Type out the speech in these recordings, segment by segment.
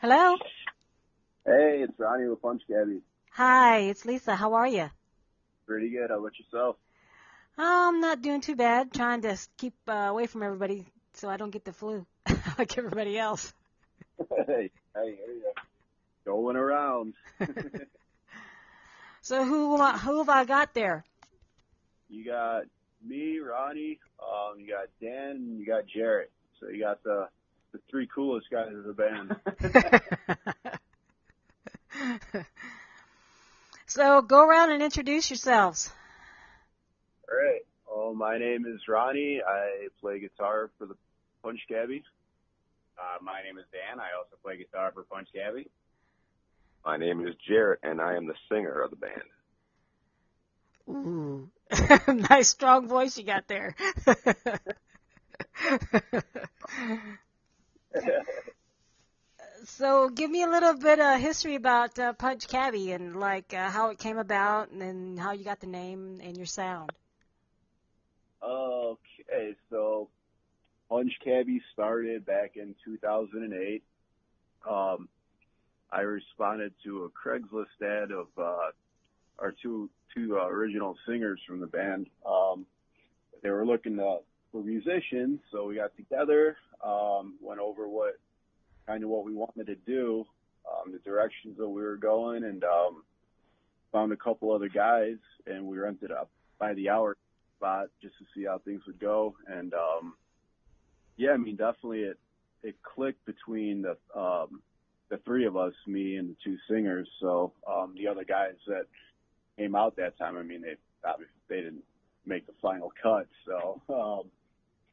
Hello. Hey, it's Ronnie with Punch Cabbie. Hi, it's Lisa. How are you? Pretty good. How about yourself? I'm not doing too bad. Trying to keep uh, away from everybody so I don't get the flu like everybody else. hey, hey. Going around. So who uh, who have I got there? You got me, Ronnie. Um, you got Dan, and you got Jarrett. So you got the the three coolest guys of the band. so go around and introduce yourselves. All right. Well, my name is Ronnie. I play guitar for the Punch Cabbie. Uh, my name is Dan. I also play guitar for Punch Cabbie. My name is Jarrett, and I am the singer of the band. Ooh, nice strong voice you got there. so give me a little bit of history about uh, Punch Cabbie and like uh, how it came about and then how you got the name and your sound. Okay, so Punch Cabbie started back in 2008. Um, I responded to a Craigslist ad of uh, our two two uh, original singers from the band. Um, they were looking uh, for musicians, so we got together, um, went over what kind of what we wanted to do, um, the directions that we were going, and um, found a couple other guys, and we rented up by the hour spot just to see how things would go. And um, yeah, I mean, definitely it it clicked between the um, the three of us, me and the two singers. So um, the other guys that came out that time, I mean, they obviously they didn't make the final cut. So um,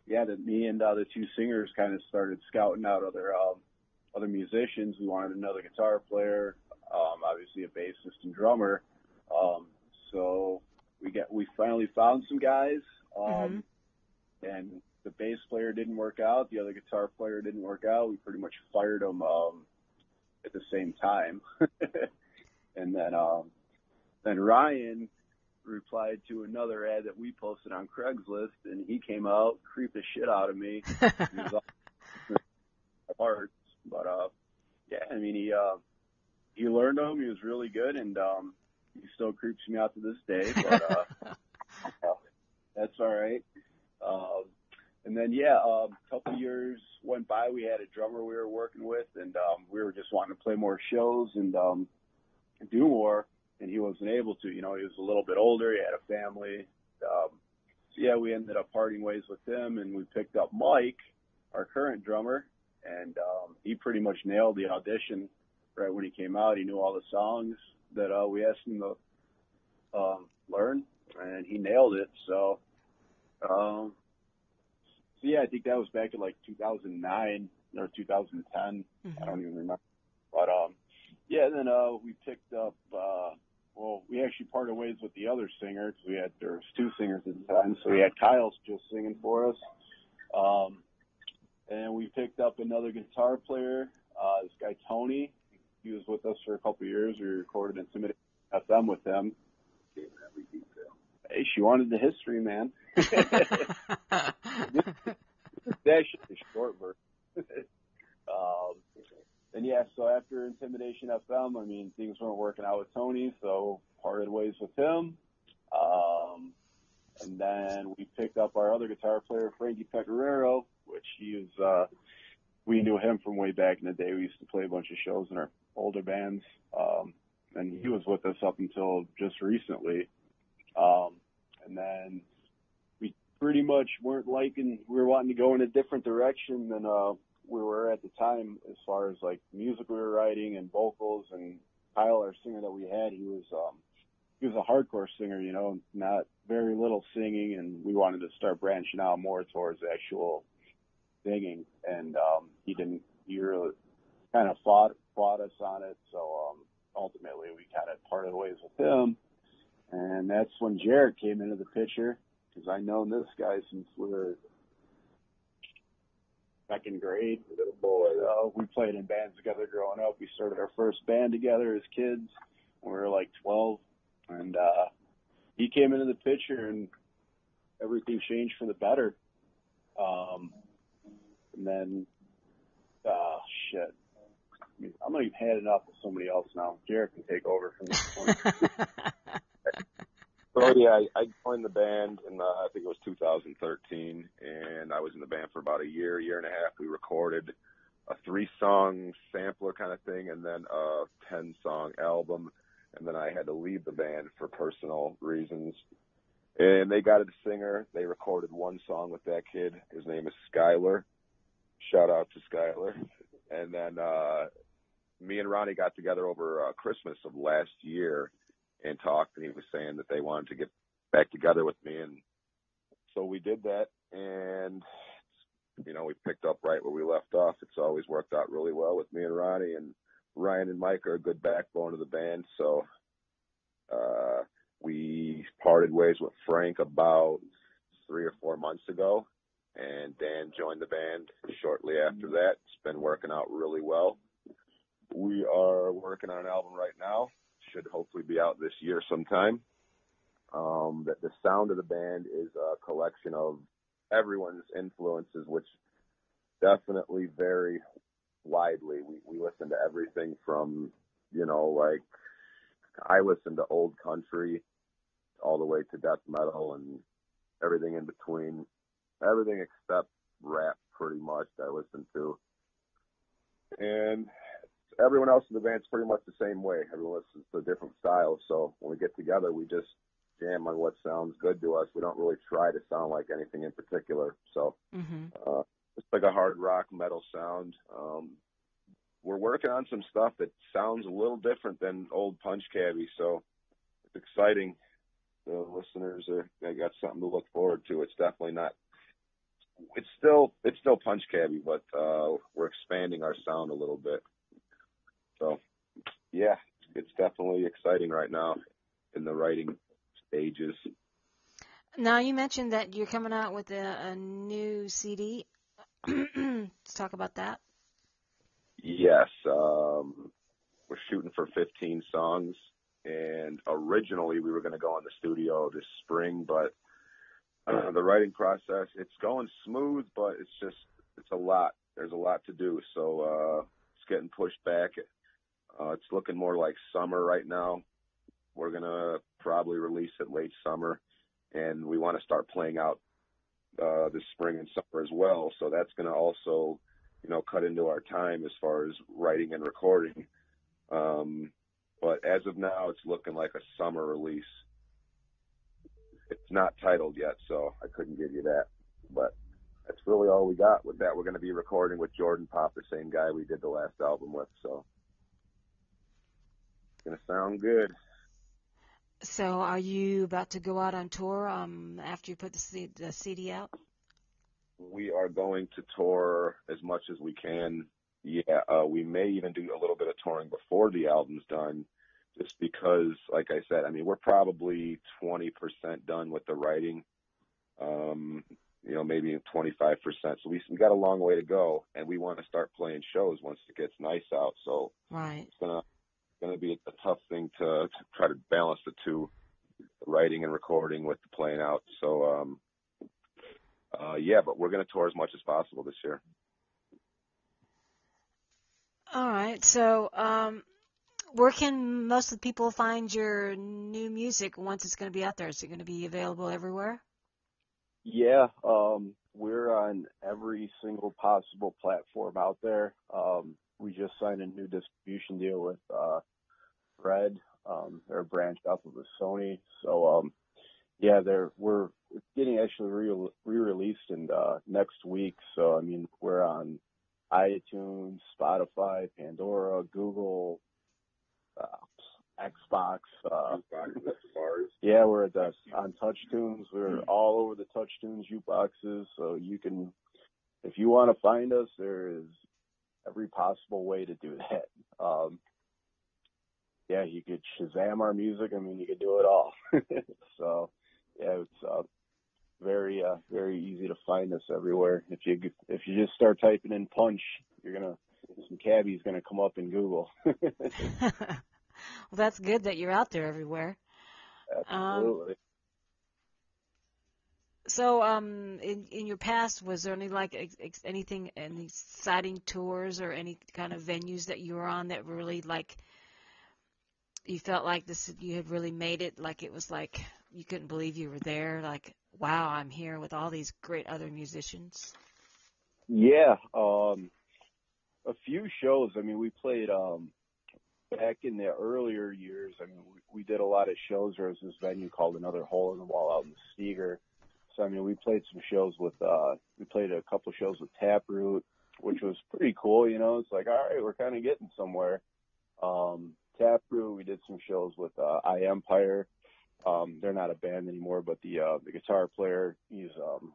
yeah, the, me and uh, the two singers kind of started scouting out other um, other musicians. We wanted another guitar player, um, obviously a bassist and drummer. Um, so we get we finally found some guys, um, and the bass player didn't work out. The other guitar player didn't work out. We pretty much fired them um, at the same time, and then um, then Ryan replied to another ad that we posted on Craigslist, and he came out, creeped the shit out of me. He was all parts, but uh, yeah, I mean he uh, he learned them. He was really good, and um, he still creeps me out to this day. But uh, uh, that's all right. Um, and then yeah, um, a couple years went by. We had a drummer we were working with, and um, we were just wanting to play more shows and um, do more. And he wasn't able to. You know, he was a little bit older. He had a family. Um, so yeah, we ended up parting ways with him, and we picked up Mike, our current drummer, and um, he pretty much nailed the audition right when he came out. He knew all the songs that uh, we asked him to um, learn, and he nailed it. So, um, so yeah, I think that was back in like 2009 or 2010. I don't even remember. But um, yeah, then uh, we picked up. Uh, actually parted ways with the other singer because we had there was two singers at the time, so we had Kyle just singing for us. Um, and we picked up another guitar player, uh, this guy Tony. He was with us for a couple of years. We recorded Intimidate FM with him. Hey, she wanted the history, man. That's actually the short version. um, and yeah, so after Intimidation FM, I mean, things weren't working out with Tony, so parted ways with him. Um, and then we picked up our other guitar player, Frankie Pecoraro, which he was, uh, we knew him from way back in the day. We used to play a bunch of shows in our older bands. Um, and he was with us up until just recently. Um, and then we pretty much weren't liking, we were wanting to go in a different direction than, uh, we were at the time as far as like music we were writing and vocals and Kyle, our singer that we had, he was, um, he was a hardcore singer, you know, not very little singing, and we wanted to start branching out more towards actual singing. And um, he didn't. He really kind of fought fought us on it. So um, ultimately, we kind of parted ways with him. And that's when Jared came into the picture because I known this guy since we were second grade. Little boy, uh, we played in bands together growing up. We started our first band together as kids when we were like 12 and uh, he came into the picture and everything changed for the better. Um, and then, uh, shit, I'm had enough of somebody else now. Jared can take over from this point. So yeah, I, I joined the band in uh, I think it was 2013, and I was in the band for about a year, year and a half. We recorded a three-song sampler kind of thing, and then a ten-song album, and then I had to leave the band for personal reasons. And they got a singer. They recorded one song with that kid. His name is Skyler. Shout out to Skyler. And then uh, me and Ronnie got together over uh, Christmas of last year and talked, and he was saying that they wanted to get back together with me, and so we did that, and you know we picked up right where we left off. It's always worked out really well with me and Ronnie, and Ryan and Mike are a good backbone of the band, so uh, we parted ways with Frank about three or four months ago, and Dan joined the band shortly after that. It's been working out really well. We are working on an album right now should hopefully be out this year sometime. Um, that the sound of the band is a collection of everyone's influences, which definitely vary widely. We we listen to everything from you know like I listen to old country all the way to death metal and everything in between. Everything except rap, pretty much. I listen to, and everyone else in the band's pretty much the same way. Everyone listens to different styles. So when we get together, we just jam on what sounds good to us. We don't really try to sound like anything in particular. So mm-hmm. uh, it's like a hard rock metal sound. Um, we're working on some stuff that sounds a little different than old Punch Cabbie. So it's exciting. The listeners are they got something to look forward to. It's definitely not. It's still it's still Punch Cabbie, but uh, we're expanding our sound a little bit. So, yeah, it's definitely exciting right now in the writing stages. Now you mentioned that you're coming out with a, a new CD. Let's talk about that. Yes, um, we're shooting for 15 songs, and originally we were going to go in the studio this spring, but uh, the writing process it's going smooth, but it's just it's a lot. There's a lot to do, so uh, it's getting pushed back. Uh, it's looking more like summer right now. We're gonna probably release it late summer, and we want to start playing out uh, this spring and summer as well. So that's gonna also, you know, cut into our time as far as writing and recording. Um, but as of now, it's looking like a summer release. It's not titled yet, so I couldn't give you that. But that's really all we got with that. We're going to be recording with Jordan Pop, the same guy we did the last album with. So gonna sound good. So, are you about to go out on tour um, after you put the, C- the CD out? We are going to tour as much as we can. Yeah, uh, we may even do a little bit of touring before the album's done, just because, like I said, I mean, we're probably 20% done with the writing. Um, you know, maybe 25%. So we we got a long way to go, and we want to start playing shows once it gets nice out. So right. it's gonna going to be a, a tough thing to, to try to balance the two, the writing and recording with the playing out. So, um, uh, yeah, but we're going to tour as much as possible this year. All right. So, um, where can most of the people find your new music once it's going to be out there? Is it going to be available everywhere? Yeah, um, we're on every single possible platform out there. Um, we just signed a new distribution deal with uh, Red. Um, they're a branch off of the Sony. So um, yeah, they're we're getting actually re released in uh, next week. So I mean, we're on iTunes, Spotify, Pandora, Google, uh, Xbox. Uh, yeah, we're at the, on TouchTunes. We're all over the TouchTunes jukeboxes, so you can, if you want to find us, there is every possible way to do that. Um, yeah, you could Shazam our music. I mean, you could do it all. so, yeah, it's uh, very, uh, very easy to find us everywhere. If you if you just start typing in punch, you're gonna some cabbie's gonna come up in Google. well, that's good that you're out there everywhere. Absolutely. Um, So, um, in in your past, was there any like ex- ex- anything, any exciting tours or any kind of venues that you were on that really like you felt like this you had really made it? Like it was like you couldn't believe you were there. Like, wow, I'm here with all these great other musicians. Yeah, um, a few shows. I mean, we played um, back in the earlier years. I mean, we, we did a lot of shows. There was this venue called Another Hole in the Wall out in the Steger. So I mean, we played some shows with. uh We played a couple shows with Taproot, which was pretty cool. You know, it's like, all right, we're kind of getting somewhere. Um, Taproot. We did some shows with uh, Eye Empire. Um, they're not a band anymore, but the uh, the guitar player, he's um,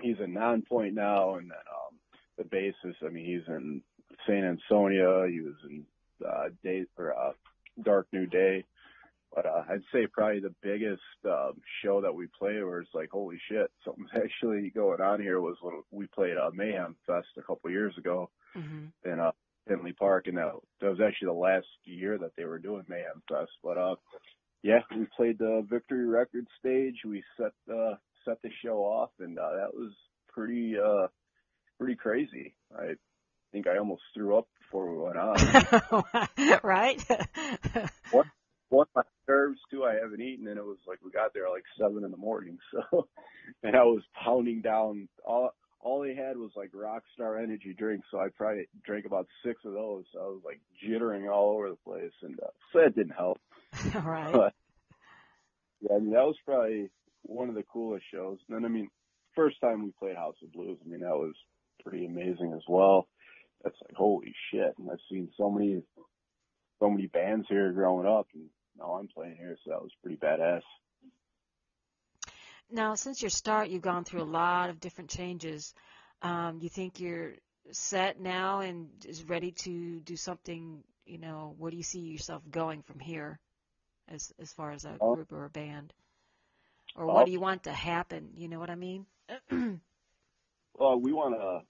he's in Nonpoint now, and then um, the bassist, I mean, he's in Saint Asonia. He was in uh, Day or uh, Dark New Day. But uh, I'd say probably the biggest um, show that we played where it's like, holy shit, something's actually going on here was when we played uh, Mayhem Fest a couple years ago Mm-hmm. in uh, Tinley Park, and that, that was actually the last year that they were doing Mayhem Fest. But uh, yeah, we played the Victory Records stage. We set uh, set the show off, and uh, that was pretty uh, pretty crazy. I think I almost threw up before we went on. right? One of my nerves too, I haven't eaten, and it was like we got there at like seven in the morning. So, and I was pounding down all. All they had was like Rockstar energy drinks, so I probably drank about six of those. So I was like jittering all over the place, and uh, so that didn't help. right. But yeah, I mean that was probably one of the coolest shows. And then I mean, first time we played House of Blues, I mean that was pretty amazing as well. That's like holy shit! And I've seen so many, so many bands here growing up, and now I'm playing here, so that was pretty badass. Now, since your start, you've gone through a lot of different changes. Um, you think you're set now and is ready to do something? You know, where do you see yourself going from here, as as far as a Oh. group or a band, or Oh. what do you want to happen? You know what I mean? Well, we want to.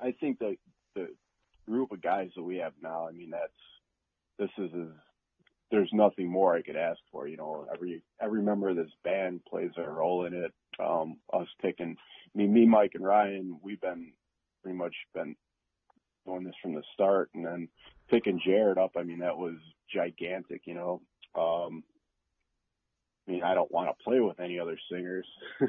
I think the the group of guys that we have now. I mean, that's this is as there's nothing more I could ask for. You know, every every member of this band plays a role in it. Um, us picking, I mean, me, Mike, and Ryan, we've been pretty much been doing this from the start, and then picking Jared up. I mean, that was gigantic. You know, um, I mean, I don't want to play with any other singers,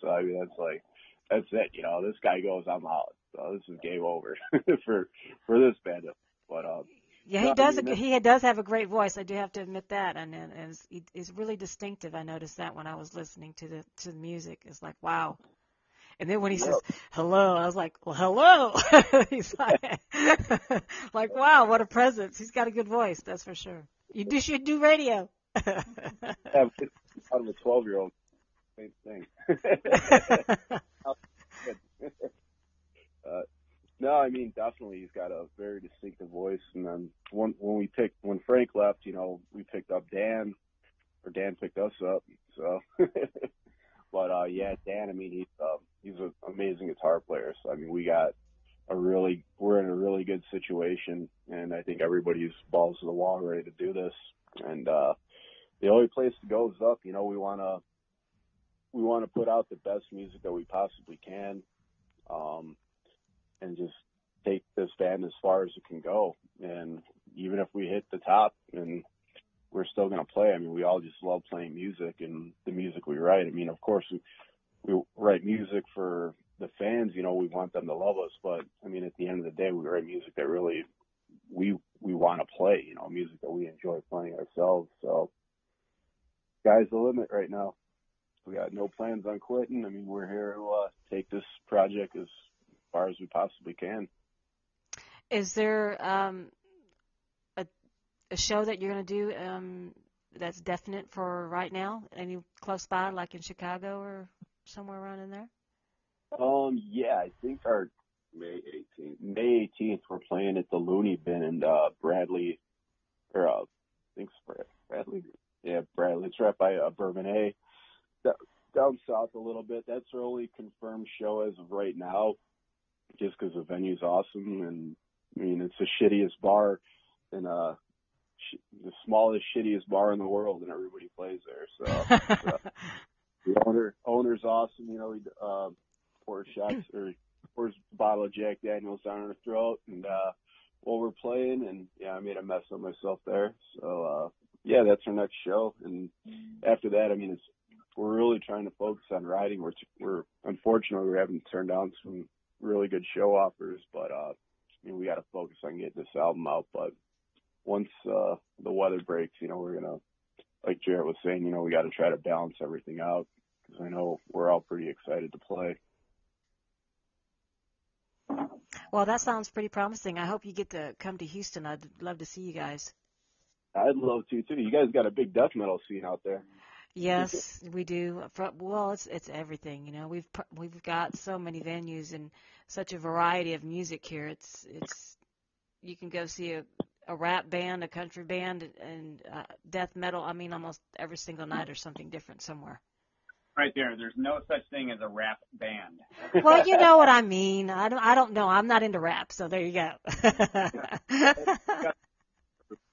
so I mean, that's like that's it. You know, this guy goes, I'm out. So this is game over for for this band. But um, Yeah, he does. A, he does have a great voice. I do have to admit that, and and it's, it's really distinctive. I noticed that when I was listening to the to the music. It's like wow. And then when he says hello, I was like, well, hello. He's like, like wow, what a presence. He's got a good voice, that's for sure. You do should do radio. yeah, out of a 12 year old, same thing. uh, no, I mean definitely he's got a very distinctive voice. And then when when we picked when Frank left, you know, we picked up Dan, or Dan picked us up. So, but uh, yeah, Dan. I mean, he's um, he's an amazing guitar player. So I mean, we got a really we're in a really good situation, and I think everybody's balls to the wall, ready to do this. And uh, the only place to go is up. You know, we want to we want to put out the best music that we possibly can, um, and just take this band as far as it can go. And even if we hit the top, and we're still going to play. I mean, we all just love playing music and the music we write. I mean, of course, we, we write music for the fans. You know, we want them to love us, but I mean, at the end of the day, we write music that really we we want to play. You know, music that we enjoy playing ourselves. So, sky's the limit right now. We got no plans on quitting. I mean, we're here to uh, take this project as far as we possibly can. Is there um, a a show that you're going to do um, that's definite for right now? Any close by, like in Chicago or somewhere around in there? Um, yeah, I think our May 18th. May 18th we're playing at the Looney Bin in uh, Bradley, or uh, I think Bradley. Yeah, Bradley. It's right by uh, Bourbonnais, Da- down south a little bit. That's our only confirmed show as of right now, just because the venue's awesome and I mean it's the shittiest bar in uh sh- the smallest shittiest bar in the world, and everybody plays there. So. so The owner owner's awesome. You know, he uh, pours shots or pours a bottle of Jack Daniels down our throat, and uh, while we're playing, and yeah, I made a mess of myself there. So uh, yeah, that's our next show, and after that, I mean, it's we're really trying to focus on writing. We're we're unfortunately we're having to turn down some really good show offers, but uh, I mean, we got to focus on getting this album out. But once uh, the weather breaks, you know, we're gonna, like Jarrett was saying, you know, we got to try to balance everything out because I know we're all pretty excited to play. Well, that sounds pretty promising. I hope you get to come to Houston. I'd love to see you guys. I'd love to too. You guys got a big death metal scene out there. Yes, we do. Well, it's it's everything. You know, we've we've got so many venues and such a variety of music here. It's it's you can go see a a rap band, a country band, and uh, death metal. I mean, almost every single night or something different somewhere. Right there. There's no such thing as a rap band. Well, you know what I mean. I don't. I don't know. I'm not into rap, so there you go.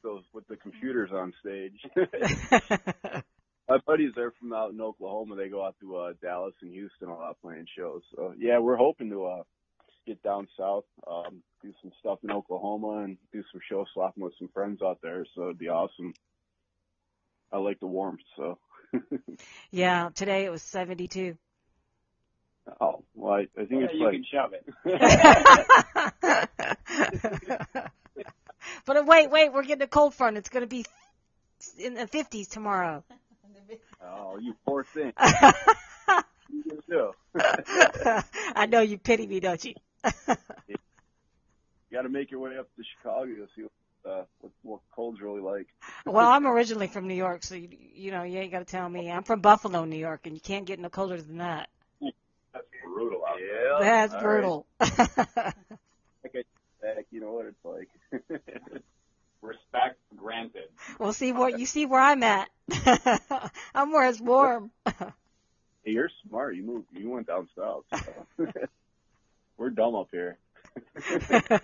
Those with the computers on stage. My buddies are from out in Oklahoma. They go out to uh, Dallas and Houston a lot playing shows. So yeah, we're hoping to uh, get down south, um, do some stuff in Oklahoma, and do some show swapping with some friends out there. So it'd be awesome. I like the warmth, so. yeah, today it was 72. Oh well, I, I think yeah, it's you like. can shove it. but wait, wait, we're getting a cold front. It's going to be in the 50s tomorrow. Oh, you poor thing. you do. I know you pity me, don't you? you got to make your way up to Chicago to see what, uh, what, what cold's really like. well, I'm originally from New York, so you, you know you ain't got to tell me. I'm from Buffalo, New York, and you can't get no colder than that. That's brutal out yeah, there. That's brutal. Right. back, you know what it's like. Respect granted. Well, see where you see where I'm at. I'm where it's warm. you're smart. You moved. You went down south. So. We're dumb up here.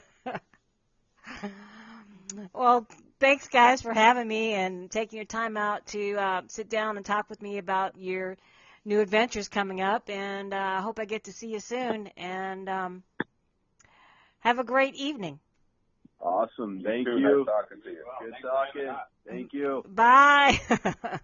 well, thanks guys for having me and taking your time out to uh, sit down and talk with me about your new adventures coming up. And uh, I hope I get to see you soon. And um, have a great evening. Awesome. Thank you. you. Nice talking to you. Good talking. Thank you. Bye.